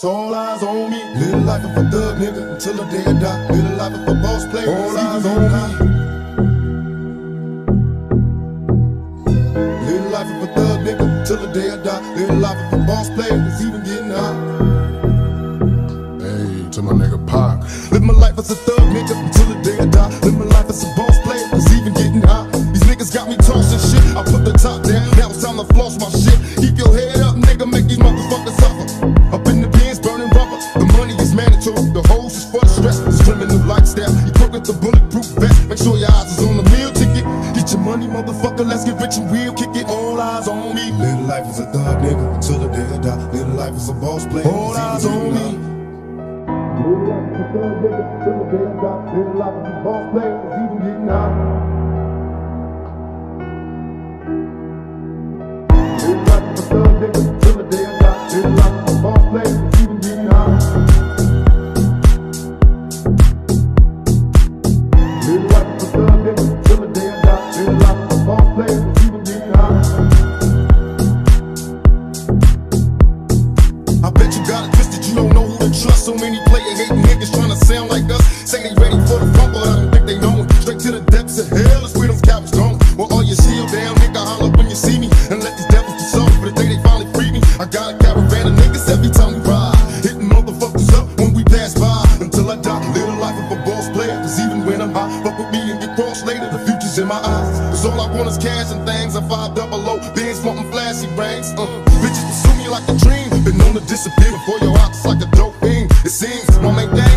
It's all eyes on me. Little life of a thug nigga until the day I die. Little life of a boss player. All eyes on me. Little life of a thug nigga till the day I die. Little life of a boss player that's even getting high. Hey, to my nigga Pac. Live my life as a thug nigga until the day I die. Live my Make sure your eyes is on the meal ticket. Get your money, motherfucker. Let's get rich and real. Kick it. All eyes on me. Little life is a thug nigga until the day I die. Little life is a boss play. All eyes on me. Little life is a thug nigga till the day I die. Little life is a boss player. It's even getting high. Little life is a thug So many player hating niggas trying to sound like us. Say they ready for the front, but I don't think they know it. Straight to the depths of hell is where them cowards going. Well, all your shield down, nigga, holler when you see me. And let these devils be soft for the day they finally free me. I got a caravan of niggas every time we ride. Hitting motherfuckers up when we pass by. Until I die, live the life of a boss player. Cause even when I'm high, fuck with me and get crossed later. The future's in my eyes. Cause all I want is cash and things. I five double O. Benz wanting flashy rings. Uh, bitches pursue me like a dream. Been known to disappear before your eyes like a my make that